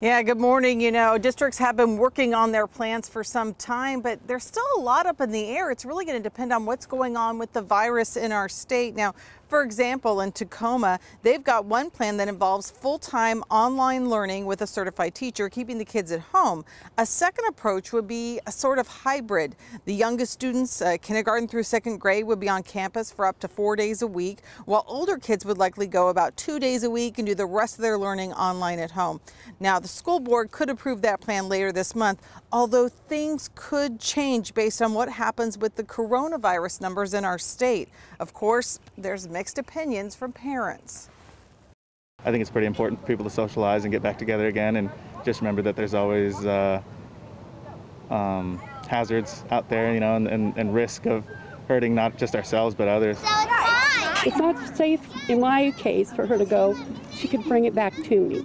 Yeah, good morning. You know, districts have been working on their plans for some time, but there's still a lot up in the air. It's really going to depend on what's going on with the virus in our state. Now, for example, in Tacoma, they've got one plan that involves full-time online learning with a certified teacher, keeping the kids at home. A second approach would be a sort of hybrid. The youngest students, uh, kindergarten through second grade, would be on campus for up to four days a week, while older kids would likely go about two days a week and do the rest of their learning online at home. Now, the school board could approve that plan later this month, although things could change based on what happens with the coronavirus numbers in our state. Of course, there's mixed opinions from parents. I think it's pretty important for people to socialize and get back together again and just remember that there's always uh, um, hazards out there, you know, and, and, and risk of hurting not just ourselves but others. It's not safe in my case for her to go. She could bring it back to me.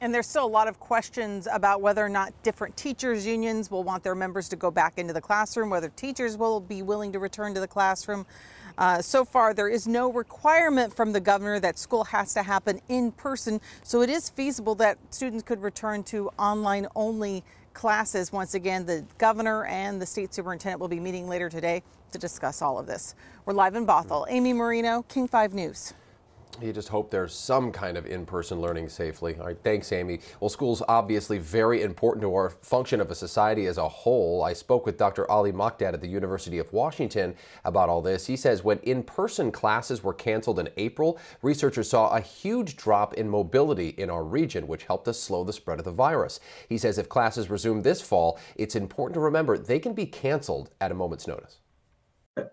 And there's still a lot of questions about whether or not different teachers unions will want their members to go back into the classroom, whether teachers will be willing to return to the classroom. Uh, so far, there is no requirement from the governor that school has to happen in person. So it is feasible that students could return to online only classes. Once again, the governor and the state superintendent will be meeting later today to discuss all of this. We're live in Bothell. Amy Moreno, King 5 News. You just hope there's some kind of in-person learning safely. All right, thanks, Amy. Well, school's obviously very important to our function of a society as a whole. I spoke with Dr. Ali Mokdad at the University of Washington about all this. He says when in-person classes were canceled in April, researchers saw a huge drop in mobility in our region, which helped us slow the spread of the virus. He says if classes resume this fall, it's important to remember they can be canceled at a moment's notice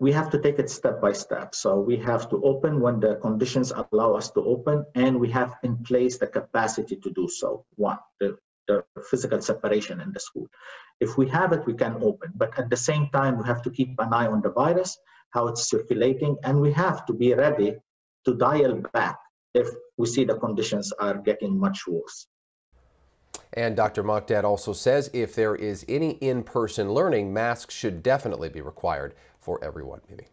we have to take it step by step. So we have to open when the conditions allow us to open, and we have in place the capacity to do so. One, the, the physical separation in the school. If we have it, we can open. But at the same time, we have to keep an eye on the virus, how it's circulating, and we have to be ready to dial back if we see the conditions are getting much worse. And Dr. Mokdad also says if there is any in-person learning, masks should definitely be required for everyone, maybe.